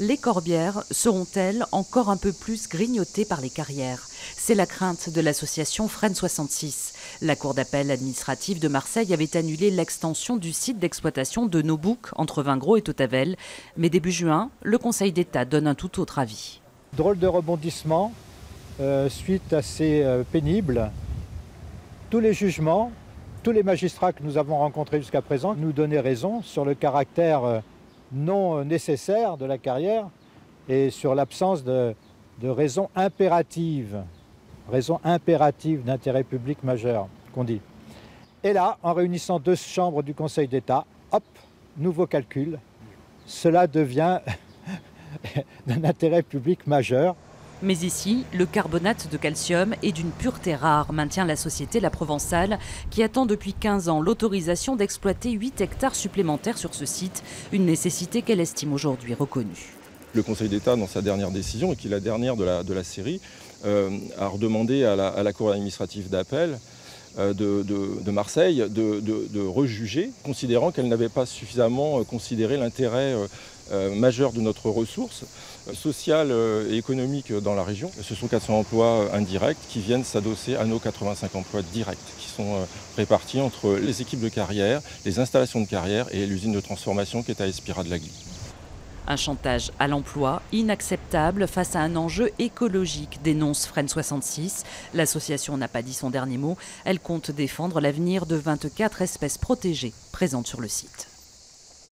Les corbières seront-elles encore un peu plus grignotées par les carrières? C'est la crainte de l'association Fresne 66. La Cour d'appel administrative de Marseille avait annulé l'extension du site d'exploitation de Nobouc entre Vingros et Totavel. Mais début juin, le Conseil d'État donne un tout autre avis. Drôle de rebondissement, euh, suite assez euh, pénible. Tous les jugements, tous les magistrats que nous avons rencontrés jusqu'à présent nous donnaient raison sur le caractère euh, non nécessaire de la carrière et sur l'absence de, raisons impératives, raisons impératives d'intérêt public majeur, qu'on dit. Et là, en réunissant deux chambres du Conseil d'État, hop, nouveau calcul, cela devient d'un intérêt public majeur. Mais ici, le carbonate de calcium est d'une pureté rare, maintient la société La Provençale, qui attend depuis 15 ans l'autorisation d'exploiter 8 hectares supplémentaires sur ce site, une nécessité qu'elle estime aujourd'hui reconnue. Le Conseil d'État, dans sa dernière décision, et qui est la dernière de la, série, euh, a redemandé à la, Cour administrative d'appel euh, de, Marseille de, rejuger, considérant qu'elle n'avait pas suffisamment euh, considéré l'intérêt majeur de notre ressource sociale et économique dans la région. Ce sont 400 emplois indirects qui viennent s'adosser à nos 85 emplois directs qui sont répartis entre les équipes de carrière, les installations de carrière et l'usine de transformation qui est à Espira de la Glie. Un chantage à l'emploi inacceptable face à un enjeu écologique, dénonce Fren 66. L'association n'a pas dit son dernier mot. Elle compte défendre l'avenir de 24 espèces protégées présentes sur le site.